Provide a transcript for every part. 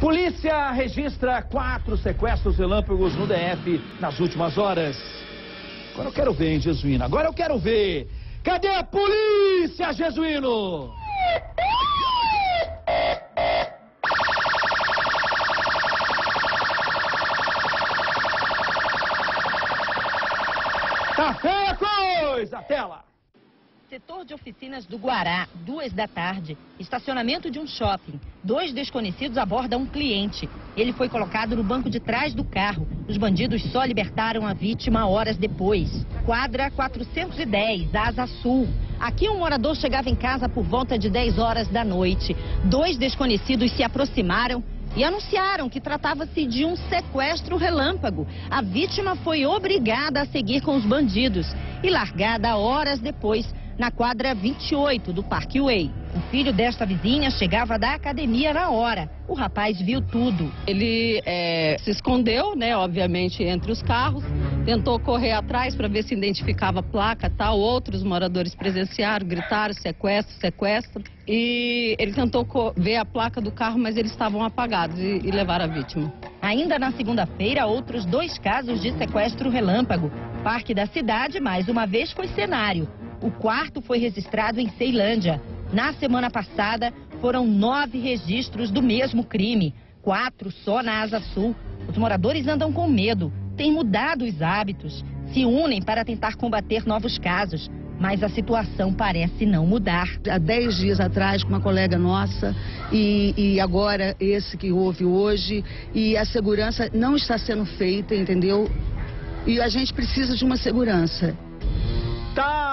Polícia registra quatro sequestros relâmpagos no DF nas últimas horas. Agora eu quero ver, hein, Jesuíno? Agora eu quero ver. Cadê a polícia, Jesuíno? Tá feia a coisa, tela! Setor de oficinas do Guará, duas da tarde. Estacionamento de um shopping. Dois desconhecidos abordam um cliente. Ele foi colocado no banco de trás do carro. Os bandidos só libertaram a vítima horas depois. Quadra 410, Asa Sul. Aqui um morador chegava em casa por volta de 10 horas da noite. Dois desconhecidos se aproximaram e anunciaram que tratava-se de um sequestro relâmpago. A vítima foi obrigada a seguir com os bandidos e largada horas depois na quadra 28 do Parque Way. O filho desta vizinha chegava da academia na hora. O rapaz viu tudo. Ele é, se escondeu, né, obviamente, entre os carros, tentou correr atrás para ver se identificava a placa tal. Outros moradores presenciaram, gritaram sequestro, sequestro. E ele tentou ver a placa do carro, mas eles estavam apagados e, e levaram a vítima. Ainda na segunda-feira, outros dois casos de sequestro relâmpago. Parque da cidade, mais uma vez, foi cenário. O quarto foi registrado em Ceilândia. Na semana passada, foram nove registros do mesmo crime, quatro só na Asa Sul. Os moradores andam com medo, têm mudado os hábitos, se unem para tentar combater novos casos. Mas a situação parece não mudar. Há dez dias atrás, com uma colega nossa, e, e agora esse que houve hoje, e a segurança não está sendo feita, entendeu? E a gente precisa de uma segurança.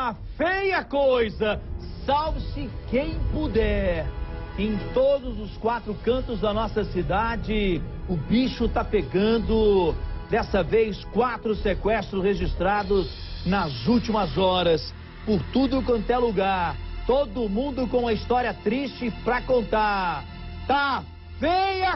Tá feia coisa! Salve-se quem puder! Em todos os quatro cantos da nossa cidade, o bicho tá pegando. Dessa vez, quatro sequestros registrados nas últimas horas. Por tudo quanto é lugar. Todo mundo com uma história triste pra contar. Tá feia